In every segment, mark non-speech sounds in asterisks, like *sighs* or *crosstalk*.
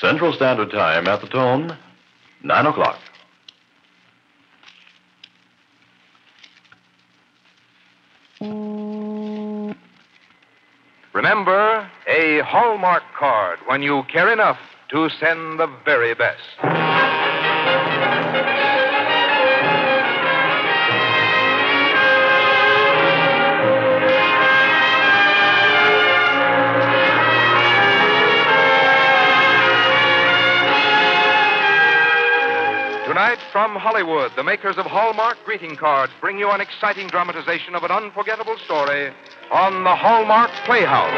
Central Standard Time at the tone, 9 o'clock. Remember, a Hallmark card when you care enough to send the very best. Tonight, from Hollywood, the makers of Hallmark greeting cards bring you an exciting dramatization of an unforgettable story on the Hallmark Playhouse.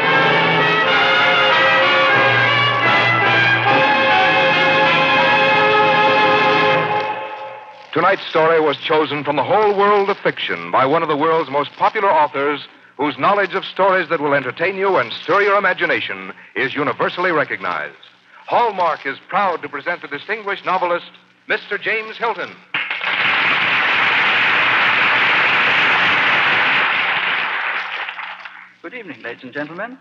Tonight's story was chosen from the whole world of fiction by one of the world's most popular authors whose knowledge of stories that will entertain you and stir your imagination is universally recognized. Hallmark is proud to present the distinguished novelist, Mr. James Hilton. Good evening, ladies and gentlemen.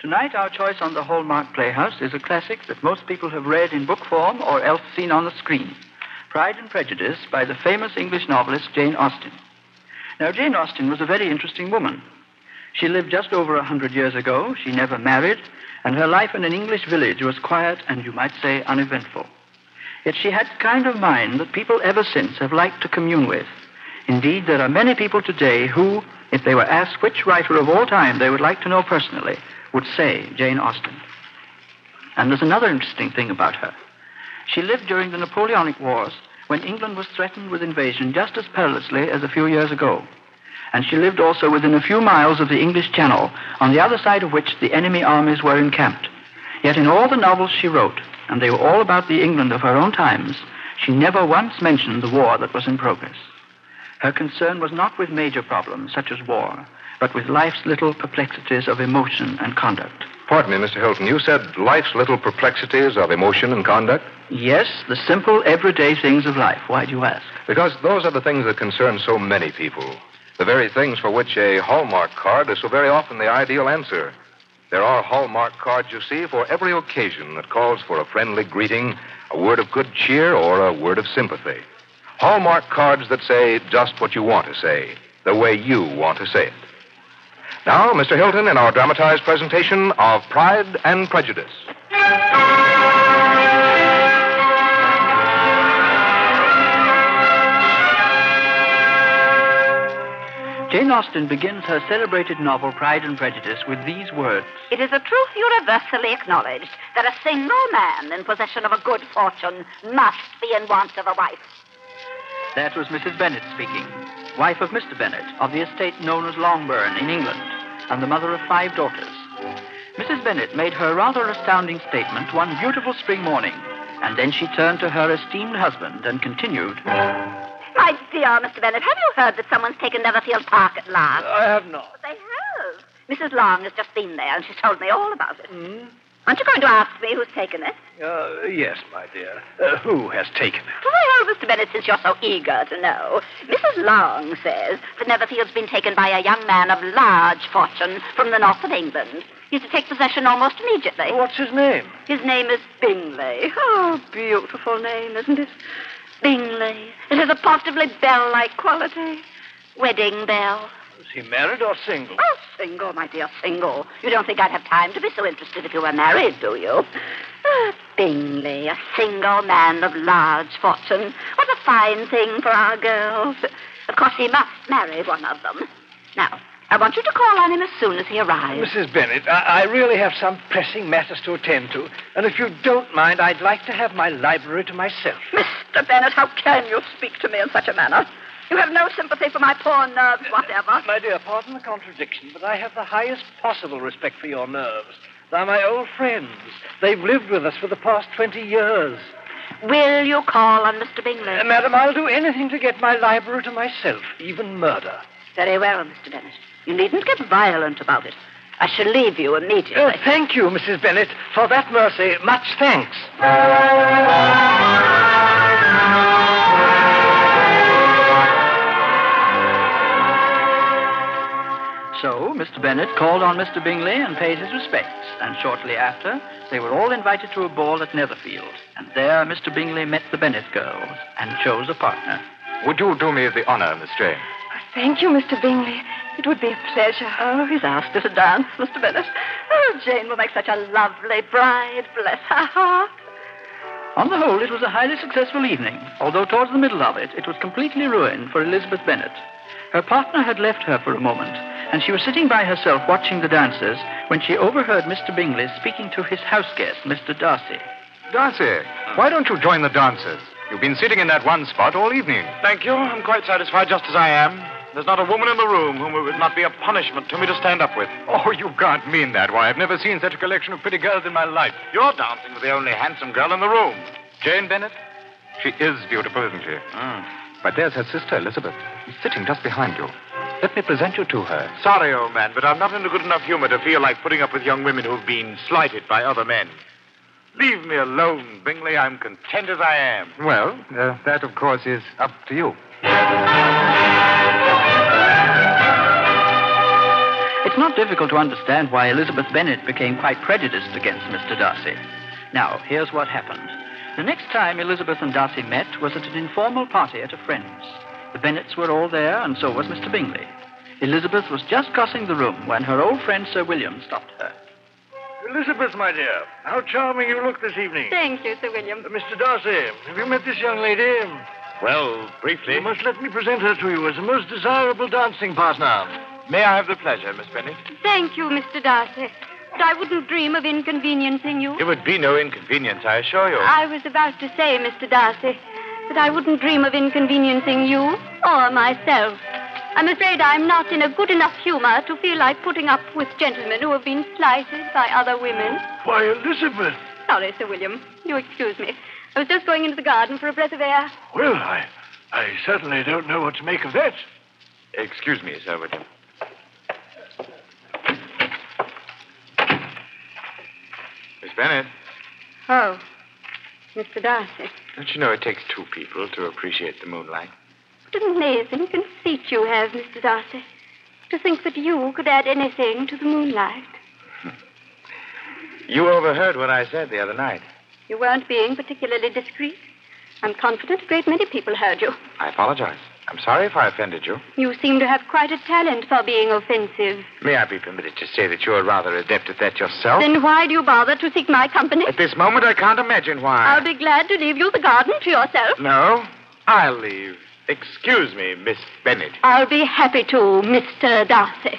Tonight, our choice on the Hallmark Playhouse is a classic that most people have read in book form or else seen on the screen Pride and Prejudice by the famous English novelist Jane Austen. Now, Jane Austen was a very interesting woman. She lived just over a hundred years ago. She never married, and her life in an English village was quiet and, you might say, uneventful. Yet she had the kind of mind that people ever since have liked to commune with. Indeed, there are many people today who, if they were asked which writer of all time they would like to know personally, would say Jane Austen. And there's another interesting thing about her. She lived during the Napoleonic Wars when England was threatened with invasion just as perilously as a few years ago. And she lived also within a few miles of the English Channel, on the other side of which the enemy armies were encamped. Yet in all the novels she wrote, and they were all about the England of her own times, she never once mentioned the war that was in progress. Her concern was not with major problems such as war, but with life's little perplexities of emotion and conduct. Pardon me, Mr. Hilton. You said life's little perplexities of emotion and conduct? Yes, the simple, everyday things of life. Why do you ask? Because those are the things that concern so many people. The very things for which a Hallmark card is so very often the ideal answer. There are Hallmark cards, you see, for every occasion that calls for a friendly greeting, a word of good cheer, or a word of sympathy. Hallmark cards that say just what you want to say, the way you want to say it. Now, Mr. Hilton, in our dramatized presentation of Pride and Prejudice. Jane Austen begins her celebrated novel Pride and Prejudice with these words It is a truth universally acknowledged that a single man in possession of a good fortune must be in want of a wife. That was Mrs. Bennet speaking, wife of Mr. Bennet, of the estate known as Longbourn in England, and the mother of five daughters. Mrs. Bennet made her rather astounding statement one beautiful spring morning, and then she turned to her esteemed husband and continued. My dear Mr. Bennet, have you heard that someone's taken Netherfield Park at last? I have not. They have. Mrs. Long has just been there, and she's told me all about it. Aren't you going to ask me who's taken it? Uh, yes, my dear. Uh, who has taken it? Well, Mr. Bennet, since you're so eager to know, Mrs. Long says that Netherfield's been taken by a young man of large fortune from the north of England. He's to take possession almost immediately. What's his name? His name is Bingley. Oh, beautiful name, isn't it? Bingley. It has a positively bell-like quality. Wedding bell. Is he married or single? Oh, single, my dear, single. You don't think I'd have time to be so interested if you were married, do you? Ah, Bingley, a single man of large fortune. What a fine thing for our girls. Of course, he must marry one of them. Now, I want you to call on him as soon as he arrives. Mrs. Bennet, I, I really have some pressing matters to attend to. And if you don't mind, I'd like to have my library to myself. Mr. Bennet, how can you speak to me in such a manner? You have no sympathy for my poor nerves whatever. My dear, pardon the contradiction, but I have the highest possible respect for your nerves. They're my old friends. They've lived with us for the past 20 years. Will you call on Mr. Bingley? Uh, madam, I'll do anything to get my library to myself, even murder. Very well, Mr. Bennet. You needn't get violent about it. I shall leave you immediately. Uh, thank you, Mrs. Bennet. for that mercy. Much thanks. So Mr. Bennet called on Mr. Bingley and paid his respects, and shortly after, they were all invited to a ball at Netherfield. And there Mr. Bingley met the Bennet girls and chose a partner. Would you do me the honor, Miss Jane? Thank you, Mr. Bingley. It would be a pleasure. Oh, he's asked her to dance, Mr. Bennet. Oh, Jane will make such a lovely bride. Bless her heart. On the whole, it was a highly successful evening, although towards the middle of it, it was completely ruined for Elizabeth Bennet. Her partner had left her for a moment, and she was sitting by herself watching the dancers when she overheard Mr. Bingley speaking to his house guest, Mr. Darcy. Darcy, why don't you join the dancers? You've been sitting in that one spot all evening. Thank you. I'm quite satisfied just as I am. There's not a woman in the room whom it would not be a punishment to me to stand up with. Oh, you can't mean that. Why, I've never seen such a collection of pretty girls in my life. You're dancing with the only handsome girl in the room. Jane Bennet? She is beautiful, isn't she? Mm. But there's her sister, Elizabeth. She's sitting just behind you. Let me present you to her. Sorry, old man, but I'm not in a good enough humor to feel like putting up with young women who've been slighted by other men. Leave me alone, Bingley. I'm content as I am. Well, uh, that, of course, is up to you. It's not difficult to understand why Elizabeth Bennet became quite prejudiced against Mr. Darcy. Now, here's what happened. The next time Elizabeth and Darcy met was at an informal party at a friend's. The Bennets were all there, and so was Mr. Bingley. Elizabeth was just crossing the room when her old friend Sir William stopped her. Elizabeth, my dear, how charming you look this evening. Thank you, Sir William. Uh, Mr. Darcy, have you met this young lady? Well, briefly. You must let me present her to you as a most desirable dancing partner. May I have the pleasure, Miss Bennet? Thank you, Mr. Darcy. But I wouldn't dream of inconveniencing you. It would be no inconvenience, I assure you. I was about to say, Mr. Darcy, that I wouldn't dream of inconveniencing you or myself. I'm afraid I'm not in a good enough humor to feel like putting up with gentlemen who have been slighted by other women. Why, Elizabeth. Sorry, Sir William. You excuse me. I was just going into the garden for a breath of air. Well, I, I certainly don't know what to make of that. Excuse me, Sir William. Miss Bennet. Oh, Mr. Darcy. don't you know it takes two people to appreciate the moonlight? What an amazing conceit you have, Mr. Darcy. To think that you could add anything to the moonlight. *laughs* You overheard what I said the other night. You weren't being particularly discreet. I'm confident a great many people heard you. I apologize. I'm sorry if I offended you. You seem to have quite a talent for being offensive. May I be permitted to say that you're rather adept at that yourself? Then why do you bother to seek my company? At this moment, I can't imagine why. I'll be glad to leave you the garden to yourself. No, I'll leave. Excuse me, Miss Bennet. I'll be happy to, Mr. Darcy.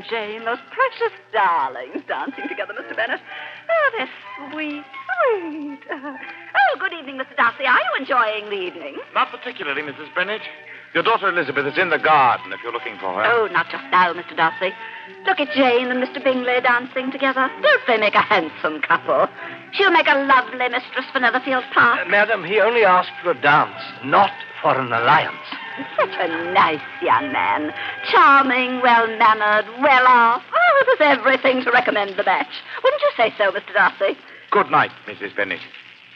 And Jane, those precious darlings dancing together, Mr. Bennet. Oh, they're sweet, sweet. Oh, good evening, Mr. Darcy. Are you enjoying the evening? Not particularly, Mrs. Bennet. Your daughter Elizabeth is in the garden if you're looking for her. Oh, not just now, Mr. Darcy. Look at Jane and Mr. Bingley dancing together. Don't they make a handsome couple? She'll make a lovely mistress for Netherfield Park. Uh, madam, he only asked for a dance, not for an alliance. Such a nice young man. Charming, well mannered, well off. Oh, there's everything to recommend the match. Wouldn't you say so, Mr. Darcy? Good night, Mrs. Bennet.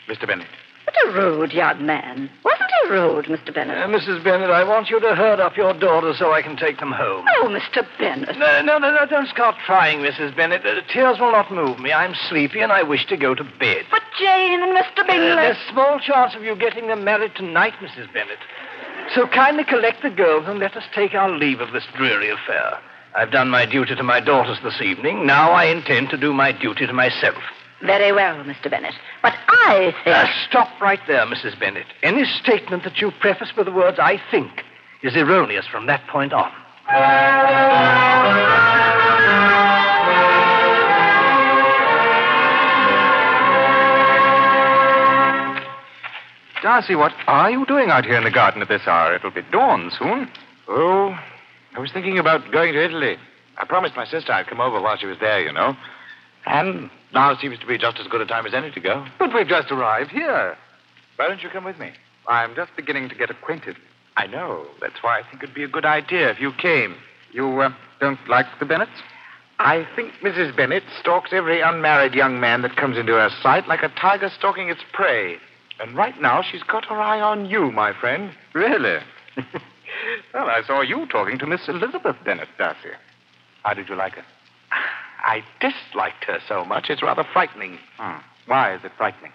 Mr. Bennet. What a rude young man. Wasn't he rude, Mr. Bennet? Uh, Mrs. Bennet, I want you to herd up your daughters so I can take them home. Oh, Mr. Bennet. No, no, no, no, don't start trying, Mrs. Bennet. Uh, tears will not move me. I'm sleepy and I wish to go to bed. But Jane and Mr. Bingley. Uh, there's small chance of you getting them married tonight, Mrs. Bennet. So kindly collect the girls and let us take our leave of this dreary affair. I've done my duty to my daughters this evening. Now I intend to do my duty to myself. Very well, Mr. Bennet. But I think. Uh, stop right there, Mrs. Bennet. Any statement that you preface with the words I think is erroneous from that point on. Darcy, what are you doing out here in the garden at this hour? It'll be dawn soon. Oh, I was thinking about going to Italy. I promised my sister I'd come over while she was there, you know. And now seems to be just as good a time as any to go. But we've just arrived here. Why don't you come with me? I'm just beginning to get acquainted. I know. That's why I think it'd be a good idea if you came. You uh, don't like the Bennets? I think Mrs. Bennet stalks every unmarried young man that comes into her sight like a tiger stalking its prey. And right now she's got her eye on you, my friend. Really? *laughs* well, I saw you talking to Miss Elizabeth Bennet, Darcy. How did you like her? *sighs* I disliked her so much, it's rather frightening. Hmm. Why is it frightening?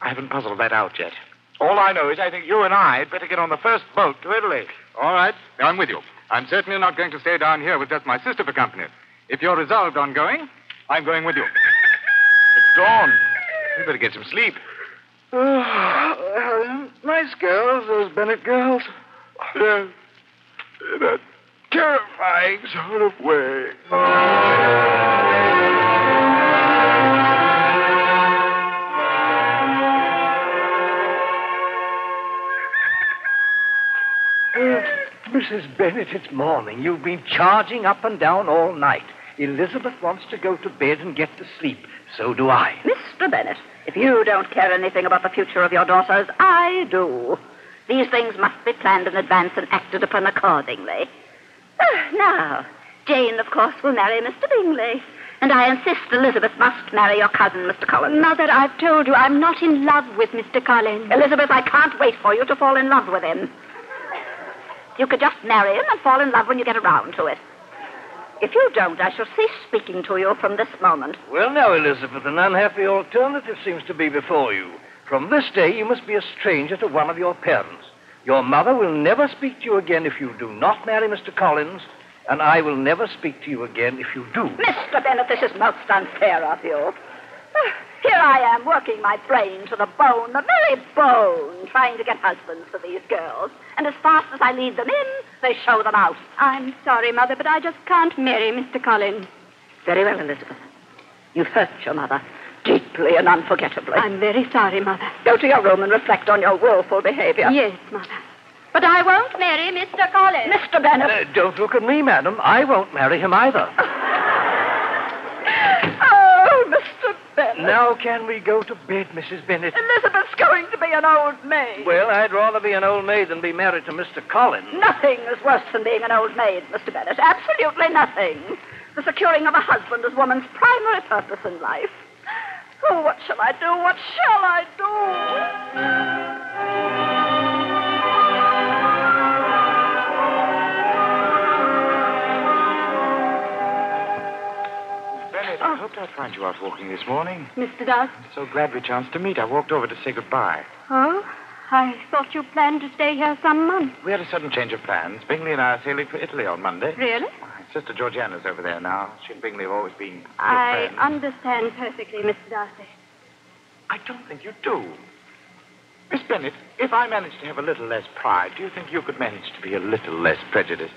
I haven't puzzled that out yet. All I know is I think you and I had better get on the first boat to Italy. All right, I'm with you. I'm certainly not going to stay down here with just my sister for company. If you're resolved on going, I'm going with you. *laughs* It's dawn. We better get some sleep. Oh, nice girls, those Bennet girls. Yeah. In a terrifying sort of way. Uh, Mrs. Bennet, it's morning. You've been charging up and down all night. Elizabeth wants to go to bed and get to sleep. So do I. Mr. Bennet, if you don't care anything about the future of your daughters, I do. These things must be planned in advance and acted upon accordingly. Ah, now, Jane, of course, will marry Mr. Bingley. And I insist Elizabeth must marry your cousin, Mr. Collins. Mother, I've told you I'm not in love with Mr. Collins. Elizabeth, I can't wait for you to fall in love with him. You could just marry him and fall in love when you get around to it. If you don't, I shall cease speaking to you from this moment. Well, now, Elizabeth, an unhappy alternative seems to be before you. From this day, you must be a stranger to one of your parents. Your mother will never speak to you again if you do not marry Mr. Collins, and I will never speak to you again if you do. Mr. Bennet, this is most unfair of you. Ah, Here I am, working my brain to the bone, the very bone, trying to get husbands for these girls. And as fast as I lead them in, they show them out. I'm sorry, Mother, but I just can't marry Mr. Collins. Very well, Elizabeth. You've hurt your mother deeply and unforgettably. I'm very sorry, Mother. Go to your room and reflect on your willful behavior. Yes, Mother. But I won't marry Mr. Collins. Mr. Bennet. Uh, don't look at me, madam. I won't marry him either. *laughs* Oh, Mr. Bennet. Now, can we go to bed, Mrs. Bennet? Elizabeth's going to be an old maid. Well, I'd rather be an old maid than be married to Mr. Collins. Nothing is worse than being an old maid, Mr. Bennet. Absolutely nothing. The securing of a husband is woman's primary purpose in life. Oh, what shall I do? What shall I do? Hoped I'd find you out walking this morning. Mr. Darcy. So glad we chanced to meet. I walked over to say goodbye. Oh? I thought you planned to stay here some months. We had a sudden change of plans. Bingley and I are sailing for Italy on Monday. Really? My sister Georgiana's over there now. She and Bingley have always been good I friends. understand perfectly, Mr. Darcy. I don't think you do. Miss Bennet, if I managed to have a little less pride, do you think you could manage to be a little less prejudiced?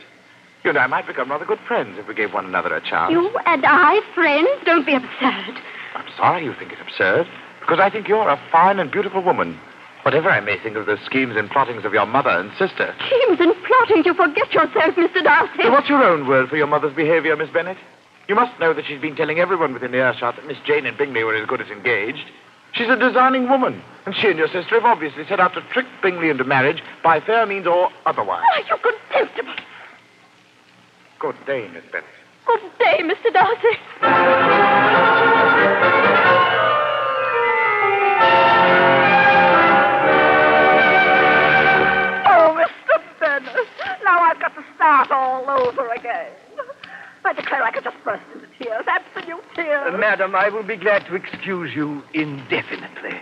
You and I might become rather good friends if we gave one another a chance. You and I, friends? Don't be absurd. I'm sorry you think it absurd, because I think you're a fine and beautiful woman. Whatever I may think of the schemes and plottings of your mother and sister. Schemes and plotting, you forget yourself, Mr. Darcy. So what's your own word for your mother's behavior, Miss Bennet? You must know that she's been telling everyone within earshot that Miss Jane and Bingley were as good as engaged. She's a designing woman, and she and your sister have obviously set out to trick Bingley into marriage by fair means or otherwise. Why, you contemptible. Good day, Miss Bennet. Good day, Mr. Darcy. Oh, Mr. Bennet. Now I've got to start all over again. I declare I could just burst into tears, absolute tears. Uh, madam, I will be glad to excuse you indefinitely.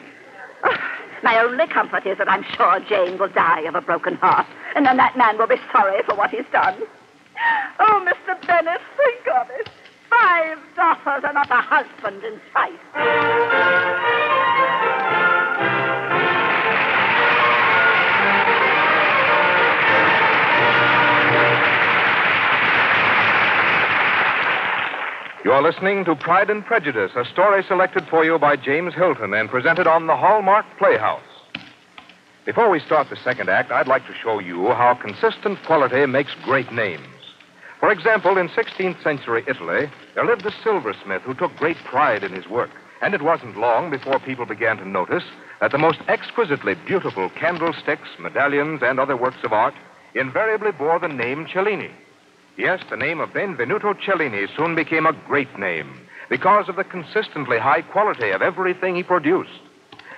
My only comfort is that I'm sure Jane will die of a broken heart, and then that man will be sorry for what he's done. Think of it. Five and not a husband in sight. You're listening to Pride and Prejudice, a story selected for you by James Hilton and presented on the Hallmark Playhouse. Before we start the second act, I'd like to show you how consistent quality makes great names. For example, in 16th century Italy, there lived a silversmith who took great pride in his work. And it wasn't long before people began to notice that the most exquisitely beautiful candlesticks, medallions, and other works of art invariably bore the name Cellini. Yes, the name of Benvenuto Cellini soon became a great name because of the consistently high quality of everything he produced.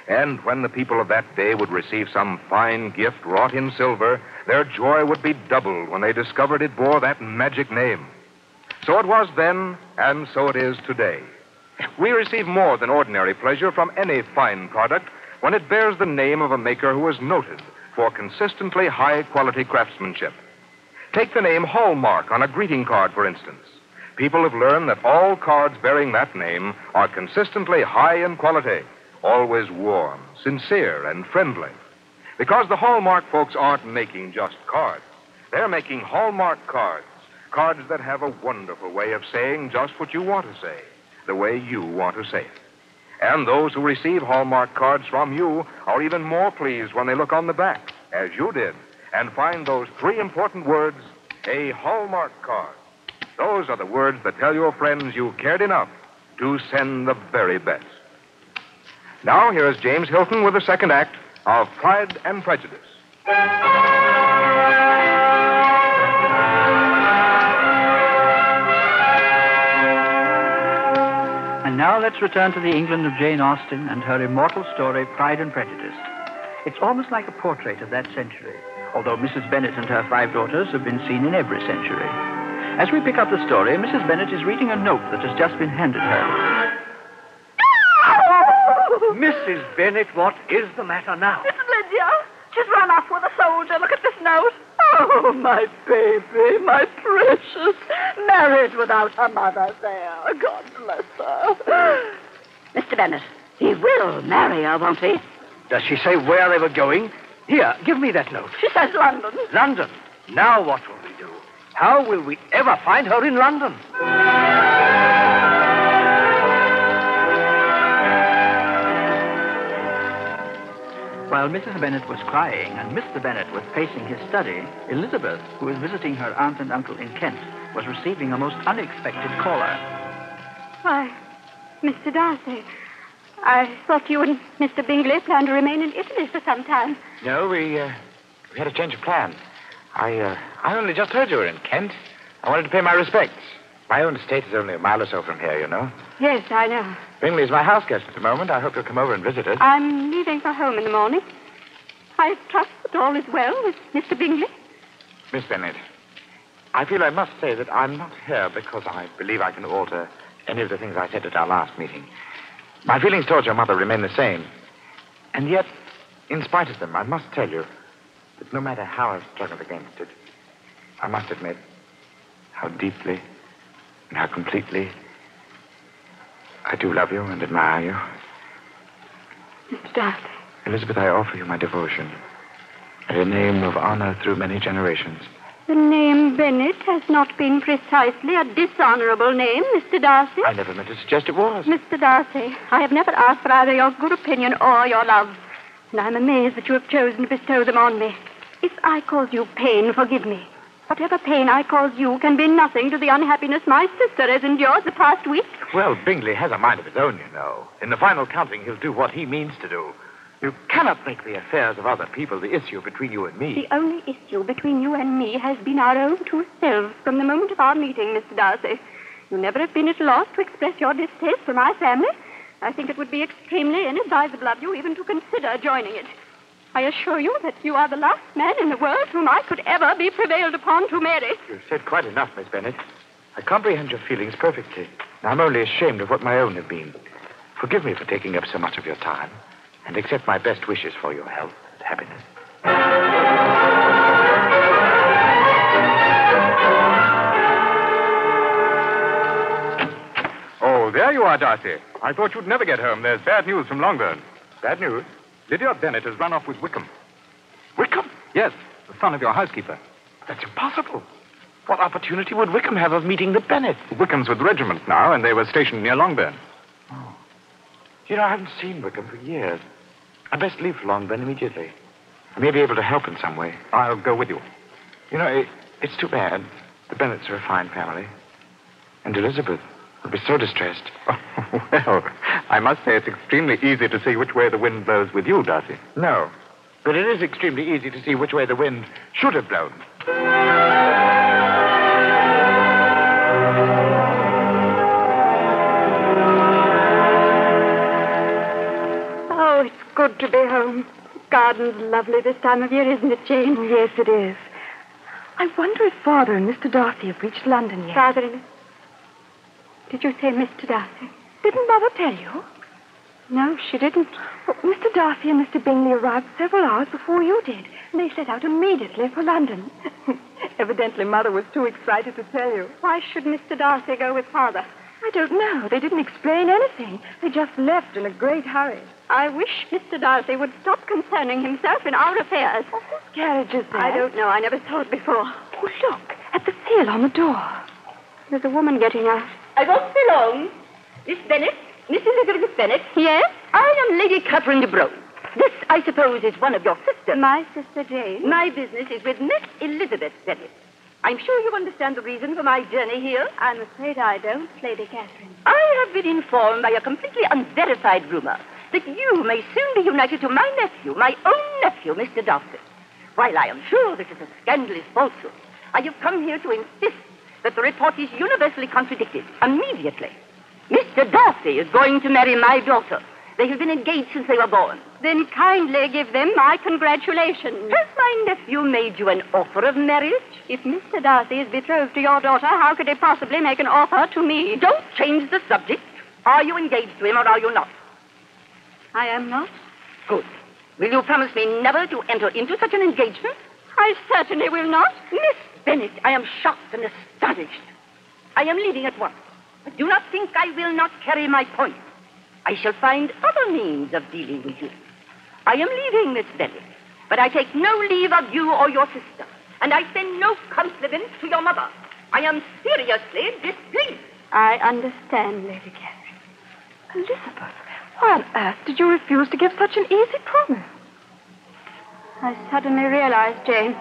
And when the people of that day would receive some fine gift wrought in silver, their joy would be doubled when they discovered it bore that magic name. So it was then, and so it is today. We receive more than ordinary pleasure from any fine product when it bears the name of a maker who is noted for consistently high quality craftsmanship. Take the name Hallmark on a greeting card, for instance. People have learned that all cards bearing that name are consistently high in quality, always warm, sincere, and friendly. Because the Hallmark folks aren't making just cards, they're making Hallmark cards. Cards that have a wonderful way of saying just what you want to say, the way you want to say it. And those who receive Hallmark cards from you are even more pleased when they look on the back, as you did, and find those three important words a Hallmark card. Those are the words that tell your friends you cared enough to send the very best. Now, here's James Hilton with the second act of Pride and Prejudice. And now let's return to the England of Jane Austen and her immortal story, Pride and Prejudice. It's almost like a portrait of that century, although Mrs. Bennet and her five daughters have been seen in every century. As we pick up the story, Mrs. Bennet is reading a note that has just been handed her. Mrs. Bennet, what is the matter now? It's Lydia. She's run off with a soldier. Look at this note. Oh, my baby, my precious. Married without her mother there. God bless her. Mr. Bennet, he will marry her, won't he? Does she say where they were going? Here, give me that note. She says London. London. Now what will we do? How will we ever find her in London? While Mrs. Bennet was crying and Mr. Bennet was pacing his study, Elizabeth, who was visiting her aunt and uncle in Kent, was receiving a most unexpected caller. Why, Mr. Darcy, I thought you and Mr. Bingley planned to remain in Italy for some time. No, we, uh, we had a change of plan. I, uh, I only just heard you were in Kent. I wanted to pay my respects. My own estate is only a mile or so from here, you know. Yes, I know. Bingley's my house guest at the moment. I hope you'll come over and visit us. I'm leaving for home in the morning. I trust that all is well with Mr. Bingley. Miss Bennet, I feel I must say that I'm not here because I believe I can alter any of the things I said at our last meeting. My feelings towards your mother remain the same. And yet, in spite of them, I must tell you that no matter how I've struggled against it, I must admit how deeply and how completely I do love you and admire you. Mr. Darcy. Elizabeth, I offer you my devotion. And a name of honor through many generations. The name Bennet has not been precisely a dishonorable name, Mr. Darcy. I never meant to suggest it was. Mr. Darcy, I have never asked for either your good opinion or your love. And I'm amazed that you have chosen to bestow them on me. If I cause you pain, forgive me. Whatever pain I cause you can be nothing to the unhappiness my sister has endured the past week. Well, Bingley has a mind of his own, you know. In the final counting, he'll do what he means to do. You cannot make the affairs of other people the issue between you and me. The only issue between you and me has been our own two selves from the moment of our meeting, Mr. Darcy. You never have been at a loss to express your distaste for my family. I think it would be extremely inadvisable of you even to consider joining it. I assure you that you are the last man in the world whom I could ever be prevailed upon to marry. You've said quite enough, Miss Bennet. I comprehend your feelings perfectly. I'm only ashamed of what my own have been. Forgive me for taking up so much of your time, and accept my best wishes for your health and happiness. Oh, there you are, Darcy. I thought you'd never get home. There's bad news from Longbourn. Bad news. Lydia Bennet has run off with Wickham. Wickham? Yes, the son of your housekeeper. That's impossible. What opportunity would Wickham have of meeting the Bennets? Wickham's with the regiment now, and they were stationed near Longbourn. Oh, you know, I haven't seen Wickham for years. I best leave for Longbourn immediately. I may be able to help in some way. I'll go with you. You know, it, it's too bad. The Bennets are a fine family. And Elizabeth would be so distressed. Oh, *laughs* well, I must say it's extremely easy to see which way the wind blows with you, Darcy. No. But it is extremely easy to see which way the wind should have blown. Oh, it's good to be home. Garden's lovely this time of year, isn't it, Jane? Yes, it is. I wonder if Father and Mr. Darcy have reached London yet. Father and... Did you say Mr. Darcy? Didn't Mother tell you? No, she didn't. Well, Mr. Darcy and Mr. Bingley arrived several hours before you did, and they set out immediately for London. *laughs* Evidently, Mother was too excited to tell you. Why should Mr. Darcy go with Father? I don't know. They didn't explain anything. They just left in a great hurry. I wish Mr. Darcy would stop concerning himself in our affairs. Oh, whose carriage is that? I don't know. I never saw it before. Oh, look, at the seal on the door. There's a woman getting out. I won't be long. Miss Bennet, Mrs. Elizabeth Bennet. Yes? I am Lady Catherine de Bourgh. This, I suppose, is one of your sisters. My sister Jane. My business is with Miss Elizabeth Bennet. I'm sure you understand the reason for my journey here. I'm afraid I don't, Lady Catherine. I have been informed by a completely unverified rumor that you may soon be united to my nephew, my own nephew, Mr. Darcy. While I am sure this is a scandalous falsehood, I have come here to insist that the report is universally contradicted immediately. Mr. Darcy is going to marry my daughter. They have been engaged since they were born. Then kindly give them my congratulations. Has my nephew made you an offer of marriage? If Mr. Darcy is betrothed to your daughter, how could he possibly make an offer to me? Don't change the subject. Are you engaged to him or are you not? I am not. Good. Will you promise me never to enter into such an engagement? I certainly will not. Miss Bennet, I am shocked and astonished. I am leaving at once. But do not think I will not carry my point. I shall find other means of dealing with you. I am leaving, Miss Bennet, but I take no leave of you or your sister, and I send no compliments to your mother. I am seriously displeased. I understand, Lady Catherine. Elizabeth, why on earth did you refuse to give such an easy promise? I suddenly realized, Jane,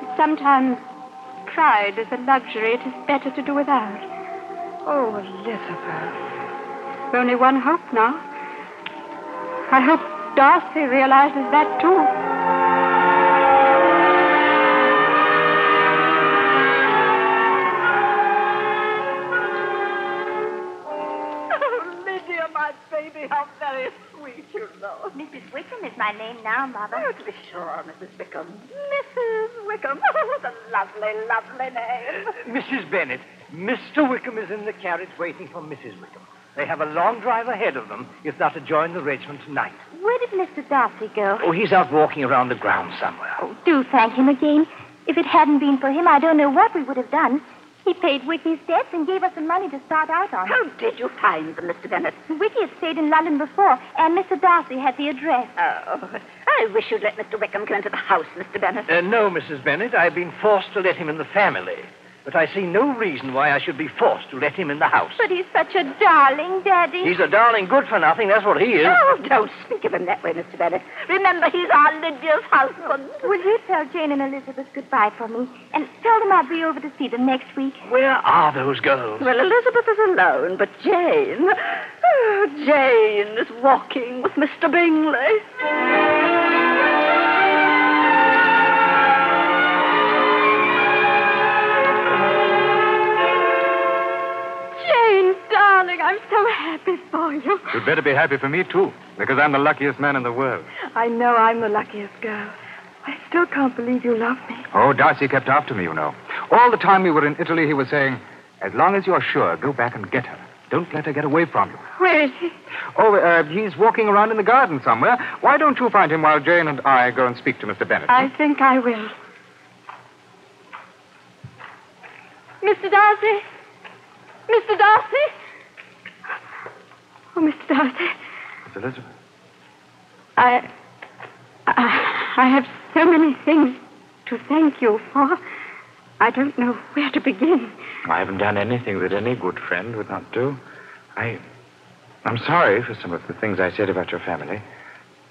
that sometimes pride is a luxury it is better to do without. Oh, Elizabeth. Only one hope now. I hope Darcy realizes that too. *laughs* Oh, Lydia, my baby, how very sweet you know. Mrs. Wickham is my name now, Mother. Oh, to be sure, Mrs. Wickham. Mrs. Wickham. *laughs* what a lovely, lovely name. Mrs. Bennet, Mr. Wickham is in the carriage waiting for Mrs. Wickham. They have a long drive ahead of them if they're to join the regiment tonight. Where did Mr. Darcy go? Oh, he's out walking around the grounds somewhere. Oh, do thank him again. If it hadn't been for him, I don't know what we would have done. He paid Wicky's debts and gave us some money to start out on. How did you find them, Mr. Bennet? Wicky had stayed in London before, and Mr. Darcy had the address. Oh, I wish you'd let Mr. Wickham come into the house, Mr. Bennet. Uh, no, Mrs. Bennet, I've been forced to let him in the family. But I see no reason why I should be forced to let him in the house. But he's such a darling, Daddy. He's a darling good for nothing, that's what he is. Oh, don't speak of him that way, Mr. Bennet. Remember, he's our Lydia's husband. Will you tell Jane and Elizabeth goodbye for me? And tell them I'll be over to see them next week. Where are those girls? Well, Elizabeth is alone, but Jane. Oh, Jane is walking with Mr. Bingley. I'm so happy for you. You'd better be happy for me, too, because I'm the luckiest man in the world. I know I'm the luckiest girl. I still can't believe you love me. Oh, Darcy kept after me, you know. All the time we were in Italy, he was saying, as long as you're sure, go back and get her. Don't let her get away from you. Where is he? Oh, uh, he's walking around in the garden somewhere. Why don't you find him while Jane and I go and speak to Mr. Bennet? I think I will. Mr. Darcy? Mr. Darcy? Oh, Mr. Darcy, Miss Elizabeth. I, I, I have so many things to thank you for. I don't know where to begin. I haven't done anything that any good friend would not do. I. I'm sorry for some of the things I said about your family.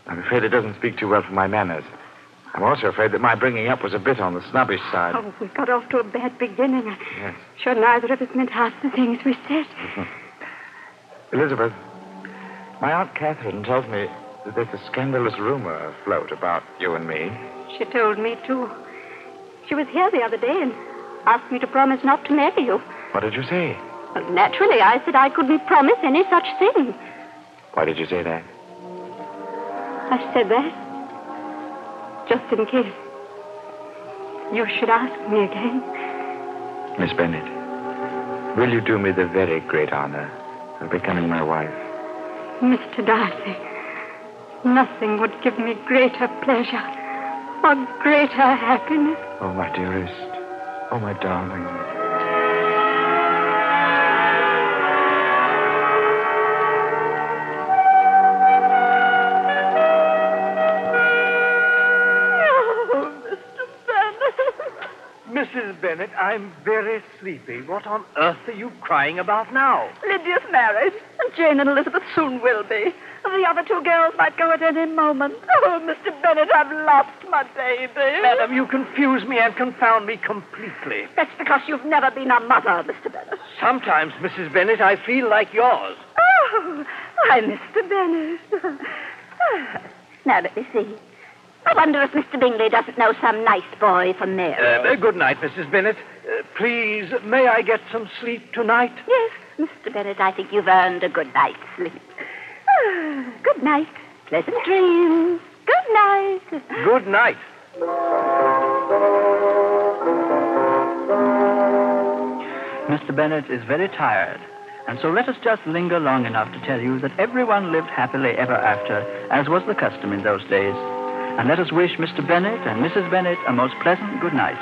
I'm afraid it doesn't speak too well for my manners. I'm also afraid that my bringing up was a bit on the snobbish side. Oh, we got off to a bad beginning. I'm Yes. sure neither of us meant half the things we said. *laughs* Elizabeth, my Aunt Catherine tells me that there's a scandalous rumor afloat about you and me. She told me, too. She was here the other day and asked me to promise not to marry you. What did you say? Well, naturally, I said I couldn't promise any such thing. Why did you say that? I said that just in case you should ask me again. Miss Bennet, will you do me the very great honor of becoming my wife? Mr. Darcy, nothing would give me greater pleasure or greater happiness. Oh, my dearest. Oh, my darling. Oh, Mr Bennet Mrs. Bennet, I'm very sleepy. What on earth are you crying about now? Lydia's married, and Jane and Elizabeth soon will be. The other two girls might go at any moment. Oh, Mr. Bennet, I've lost my baby. Madam, you confuse me and confound me completely. That's because you've never been a mother, Mr. Bennet. Sometimes, Mrs. Bennet, I feel like yours. Oh, why, Mr. Bennet. now, let me see. I wonder if Mr. Bingley doesn't know some nice boy for Mary. Uh, good night, Mrs. Bennet. Uh, please, may I get some sleep tonight? Yes, Mr. Bennet, I think you've earned a good night's sleep. *sighs* Good night. Pleasant dreams. Good night. Good night. Mr. Bennet is very tired, and so let us just linger long enough to tell you that everyone lived happily ever after, as was the custom in those days. And let us wish Mr. Bennet and Mrs. Bennet a most pleasant good night,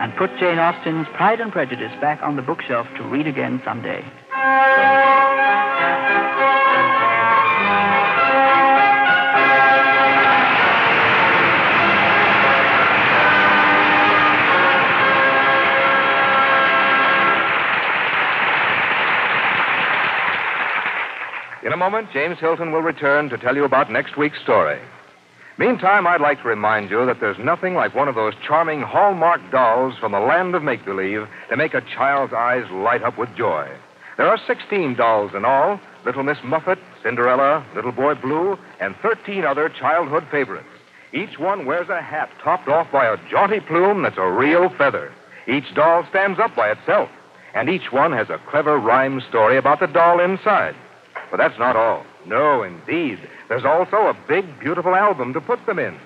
and put Jane Austen's Pride and Prejudice back on the bookshelf to read again someday. In a moment, James Hilton will return to tell you about next week's story. Meantime, I'd like to remind you that there's nothing like one of those charming Hallmark dolls from the land of make believe to make a child's eyes light up with joy. There are 16 dolls in all Little Miss Muffet, Cinderella, Little Boy Blue, and 13 other childhood favorites. Each one wears a hat topped off by a jaunty plume that's a real feather. Each doll stands up by itself, and each one has a clever rhyme story about the doll inside. But that's not all. No, indeed. There's also a big, beautiful album to put them in.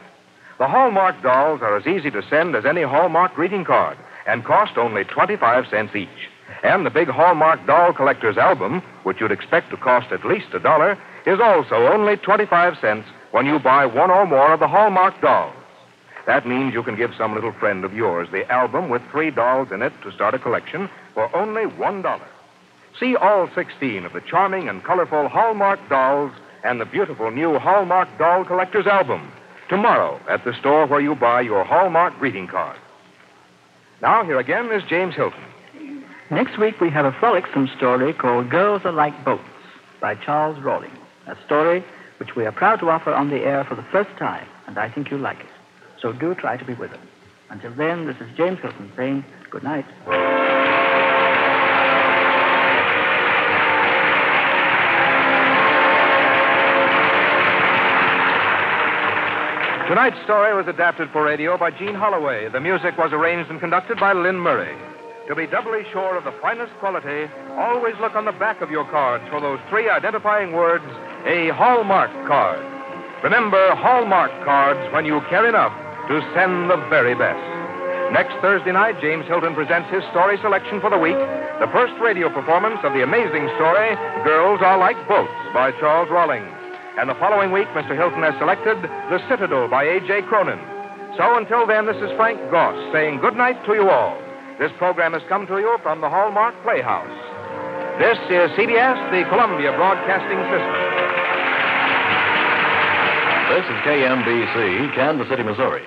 The Hallmark dolls are as easy to send as any Hallmark greeting card and cost only 25 cents each. And the big Hallmark doll collector's album, which you'd expect to cost at least a dollar, is also only 25 cents when you buy one or more of the Hallmark dolls. That means you can give some little friend of yours the album with three dolls in it to start a collection for only one dollar. See all 16 of the charming and colorful Hallmark dolls and the beautiful new Hallmark Doll Collector's Album tomorrow at the store where you buy your Hallmark greeting card. Now, here again is James Hilton. Next week, we have a frolicsome story called Girls Are Like Boats by Charles Rawlings. A story which we are proud to offer on the air for the first time, and I think you'll like it. So do try to be with us. Until then, this is James Hilton saying good night. Tonight's story was adapted for radio by Jean Holloway. The music was arranged and conducted by Lynn Murray. To be doubly sure of the finest quality, always look on the back of your cards for those three identifying words, a Hallmark card. Remember, Hallmark cards when you care enough to send the very best. Next Thursday night, James Hilton presents his story selection for the week, the first radio performance of the amazing story, Girls Are Like Boats by Charles Rawlings. And the following week, Mr. Hilton has selected The Citadel by A.J. Cronin. So until then, this is Frank Goss saying good night to you all. This program has come to you from the Hallmark Playhouse. This is CBS, the Columbia Broadcasting System. This is KMBC, Kansas City, Missouri.